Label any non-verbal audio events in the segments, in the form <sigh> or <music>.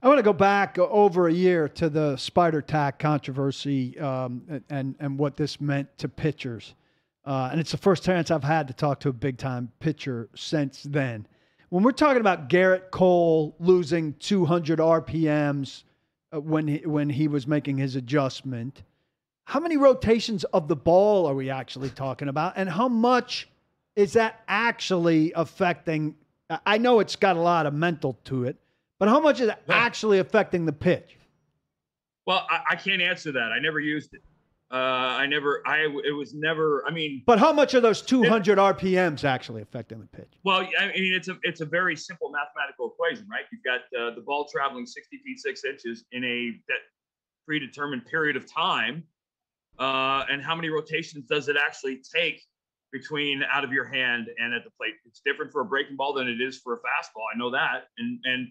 I want to go back over a year to the spider tack controversy um, and and what this meant to pitchers. Uh, and it's the first chance I've had to talk to a big time pitcher since then. When we're talking about Gerrit Cole losing 200 RPMs uh, when he, when he was making his adjustment, how many rotations of the ball are we actually talking about, and how much is that actually affecting? I know it's got a lot of mental to it but how much is it actually affecting the pitch? Well, I, I can't answer that. I never used it. Uh, I never. I it was never. I mean, but how much are those 200 it, RPMs actually affecting the pitch? Well, I mean, it's a it's a very simple mathematical equation, right? You've got uh, the ball traveling 60 feet six inches in a that predetermined period of time, uh, and how many rotations does it actually take between out of your hand and at the plate? It's different for a breaking ball than it is for a fastball. I know that, and and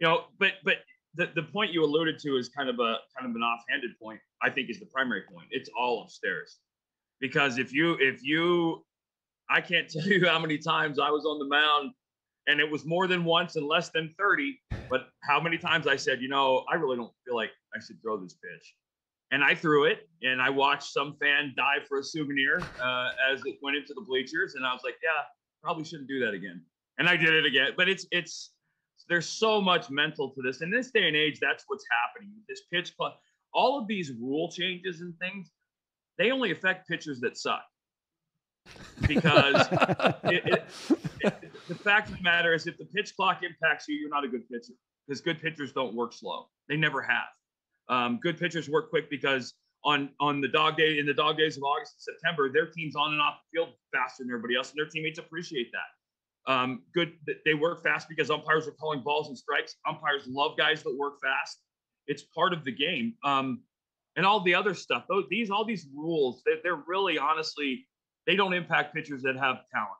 you know, but but the, the point you alluded to is kind of a kind of an offhanded point. I think is the primary point. It's all upstairs, because if you if you, I can't <laughs> tell you how many times I was on the mound, and it was more than once and less than thirty. But how many times I said, you know, I really don't feel like I should throw this pitch, and I threw it, and I watched some fan die for a souvenir uh, as it went into the bleachers, and I was like, yeah, probably shouldn't do that again, and I did it again. But it's it's there's so much mental to this. In this day and age, that's what's happening. This pitch clock, all of these rule changes and things, they only affect pitchers that suck. Because it, <laughs> it, it, the fact of the matter is, if the pitch clock impacts you, you're not a good pitcher. Because good pitchers don't work slow. They never have. Um, good pitchers work quick because on on the dog day in the dog days of August and September, their team's on and off the field faster than everybody else, and their teammates appreciate that. Um, good. They work fast because umpires are calling balls and strikes. Umpires love guys that work fast. It's part of the game. Um, and all the other stuff. These, all these rules, they're really honestly, they don't impact pitchers that have talent.